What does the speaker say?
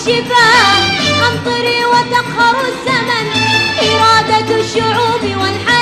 والشفاء أمطري وتقهر الزمن. إرادة الشعوب والحياة